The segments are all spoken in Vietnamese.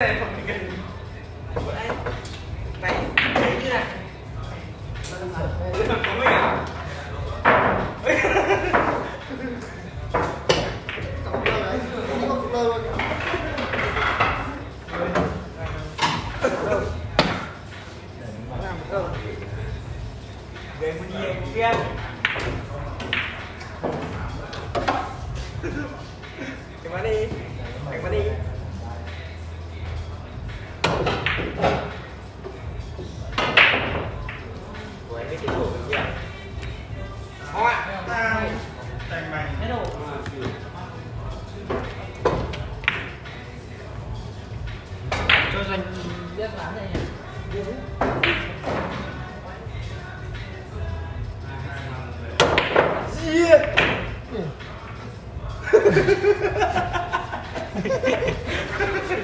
này này như này Về một nhiều một kia Cái Cho dành biết bán này nhỉ?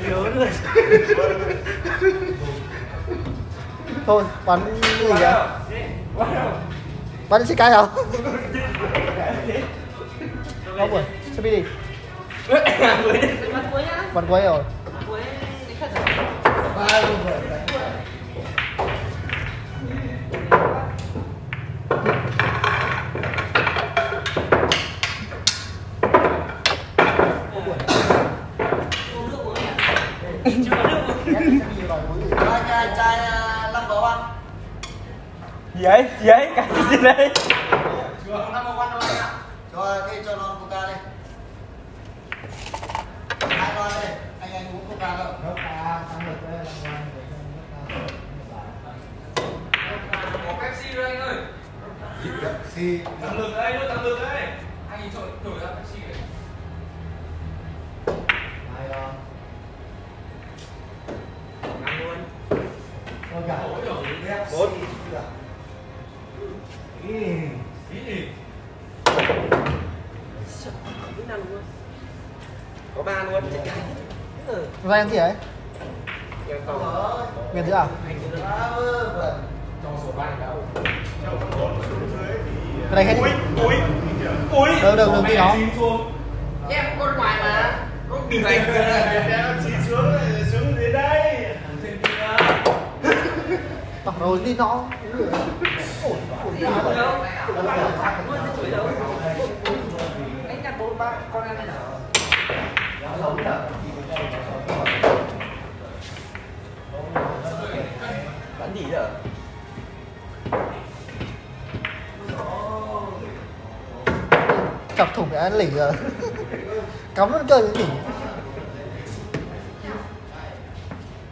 Nhớ luôn thôi bắn gì vậy bắn xích cái hả không buồn sẽ đi Bắt cuối nhá bắn quay rồi Cuối đi khất rồi năm bầu ăn. Gì ấy? Gì ấy? Cái gì đây? Năm bầu ăn đâu anh ạ? Cho cái cho non coca đi. Hai con đi. Anh anh uống coca đâu? Coca thắng được đấy, năm Có Pepsi rồi anh ơi. Pepsi. Tăng lực đây, luôn tăng lực đây. Anh ấy trội đổi ra Pepsi đấy. Hai con. Ăn luôn Con cả. Pepsi. Bốn. Ừ. Nào luôn Có ba luôn chết cái Ừ gì đấy Giờ còn Rồi. miền thứ à cái này hết Ui, ui. Ui. Đâu, đâu, đừng đi đó. Em con ngoài mà đánh cơ này Chín xuống, xuống dưới đây. Tỏ rồi đi nó Anh nhặt bốn ba con ăn này sống nhỉ Bắn gì rồi chọc thủng cái lỉ rồi. Cắm luôn chơi những lỉ